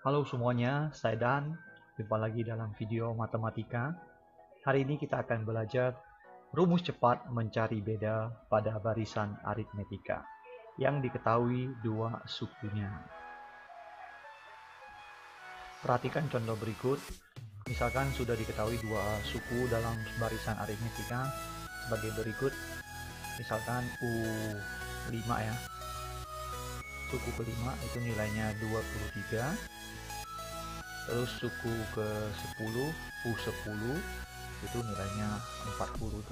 Halo semuanya, saya Dan. Jumpa lagi dalam video matematika. Hari ini kita akan belajar rumus cepat mencari beda pada barisan aritmetika yang diketahui dua sukunya. Perhatikan contoh berikut. Misalkan sudah diketahui dua suku dalam barisan aritmetika sebagai berikut. Misalkan U5 ya, suku kelima itu nilainya 23 terus suku ke 10 U10 itu nilainya 48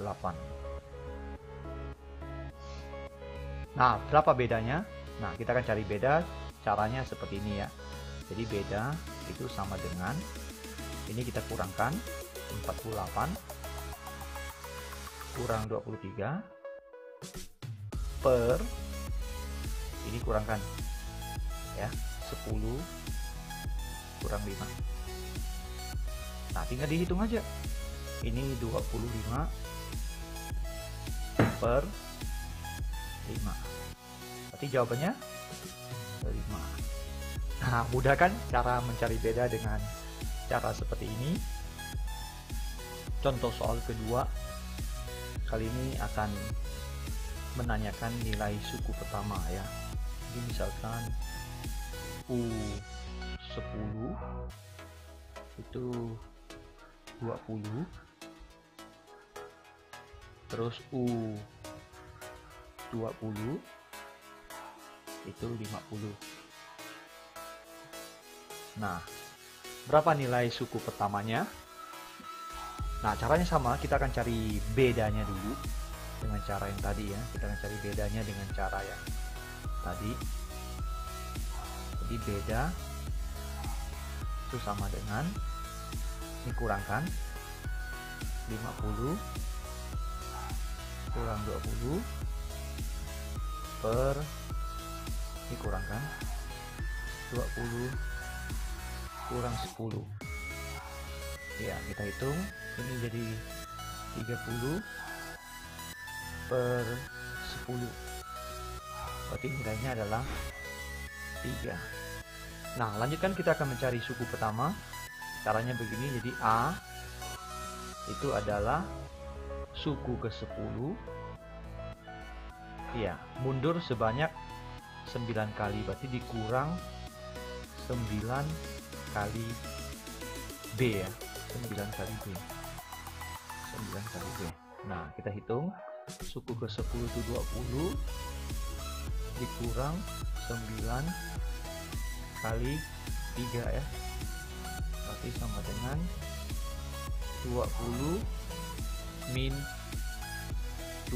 nah berapa bedanya? Nah kita akan cari beda caranya seperti ini ya. Jadi beda itu sama dengan ini kita kurangkan 48 kurang 23 per ini kurangkan. Ya 10 kurang 5 nah tinggal dihitung aja. Ini 25 per 5 berarti jawabannya 5 nah mudah kan cara mencari beda dengan cara seperti ini? Contoh soal kedua kali ini akan menanyakan nilai suku pertama ya jadi misalkan U10 itu 20 terus U20 itu 50 nah berapa nilai suku pertamanya? Nah caranya sama kita akan cari bedanya dulu dengan cara yang tadi ya. Kita akan cari bedanya dengan cara yang tadi. Jadi beda. Itu sama dengan ini kurangkan 50 kurang 20 per ini kurangkan 20 kurang 10 ya kita hitung. Ini jadi 30 per 10 berarti nilainya adalah 3 nah lanjutkan kita akan mencari suku pertama. Caranya begini jadi A itu adalah suku ke 10 iya mundur sebanyak 9 kali berarti dikurang 9 kali B ya. 9 kali B. 9 kali B. Nah kita hitung suku ke 10 itu 20 dikurang 9 kali 3 ya. Berarti sama dengan 20 min 27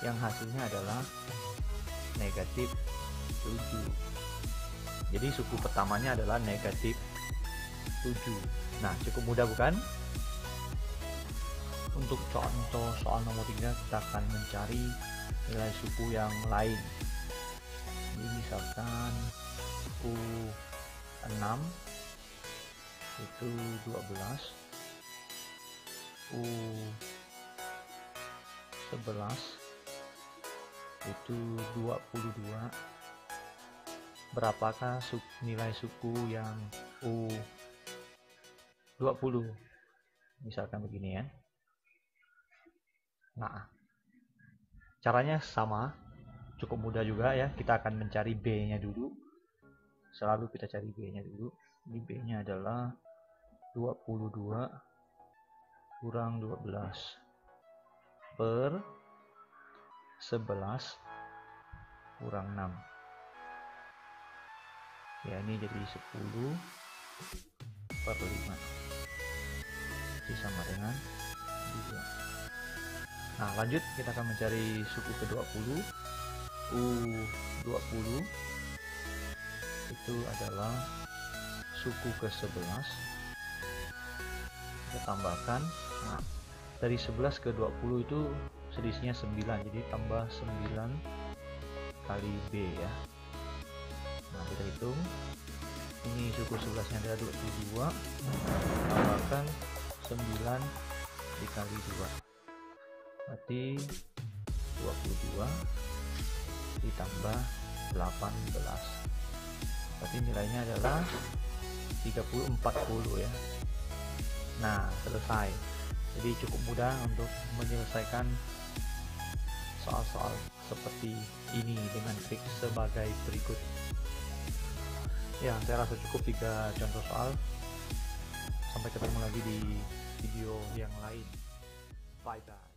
yang hasilnya adalah negatif 7 jadi suku pertamanya adalah negatif 7 nah cukup mudah bukan? Untuk contoh soal nomor 3 kita akan mencari nilai suku yang lain. Ini misalkan U6 itu 12 U11 itu 22 berapakah nilai suku yang U20 misalkan begini ya. Nah Caranya sama, cukup mudah juga ya. Kita akan mencari B-nya dulu. Selalu kita cari B-nya dulu. Ini B-nya adalah 22 kurang 12 per 11 kurang 6 ya ini jadi 10 per 5 Jadi sama dengan 2 Nah lanjut kita akan mencari suku ke-20 U20 itu adalah suku ke-11 kita tambahkan. Nah, dari 11 ke 20 itu selisihnya 9 jadi tambah 9 kali B ya. Nah kita hitung. Ini suku 11 nya adalah 22 tambahkan 9 dikali 2 berarti 22 ditambah 18 berarti nilainya adalah 30 40 ya. Nah selesai. Jadi cukup mudah untuk menyelesaikan soal-soal seperti ini dengan trik sebagai berikut. Ya saya rasa cukup tiga contoh soal. Sampai ketemu lagi di video yang lain. Bye bye